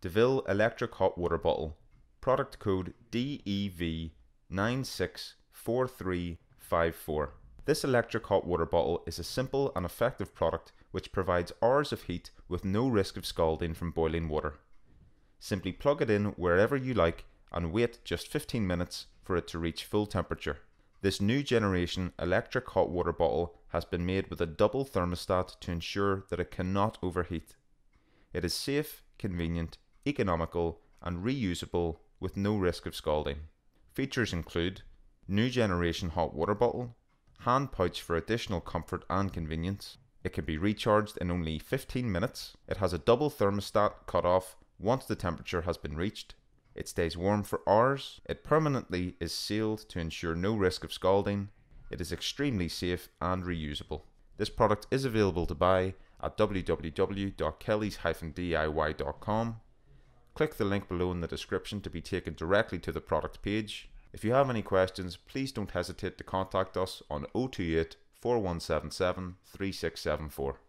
De Vielle Electric Hot Water Bottle, product code DEV964354. This electric hot water bottle is a simple and effective product which provides hours of heat with no risk of scalding from boiling water. Simply plug it in wherever you like and wait just 15 minutes for it to reach full temperature. This new generation electric hot water bottle has been made with a double thermostat to ensure that it cannot overheat. It is safe, convenient, economical, and reusable with no risk of scalding. Features include new generation hot water bottle, hand pouch for additional comfort and convenience. It can be recharged in only 15 minutes. It has a double thermostat cut off once the temperature has been reached. It stays warm for hours. It permanently is sealed to ensure no risk of scalding. It is extremely safe and reusable. This product is available to buy at www.kellys-diy.com. Click the link below in the description to be taken directly to the product page. If you have any questions, please don't hesitate to contact us on 028 4177 3674.